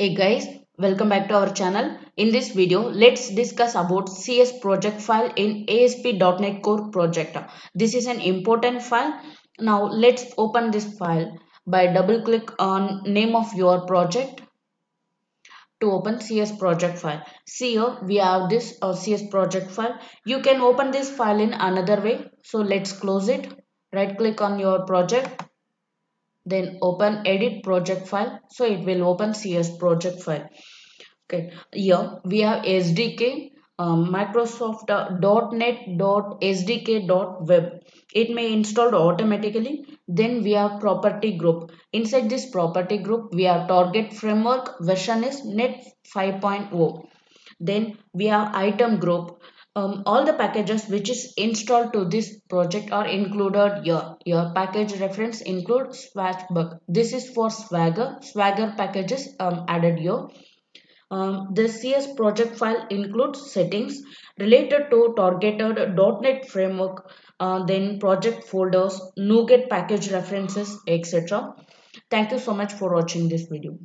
Hey guys, welcome back to our channel. In this video, let's discuss about CS project file in ASP.NET Core project. This is an important file. Now let's open this file by double click on name of your project to open CS project file. See here we have this uh, CS project file. You can open this file in another way. So let's close it. Right click on your project then open edit project file. So it will open cs project file. Okay. Here we have sdk um, microsoft uh, net dot sdk web. It may installed automatically. Then we have property group. Inside this property group we have target framework version is net 5.0 then we have item group um, all the packages which is installed to this project are included here. Your package reference include Swashbuckle this is for swagger. Swagger packages um, added here. Um, the cs project file includes settings related to targeted .NET framework uh, then project folders NuGet package references etc thank you so much for watching this video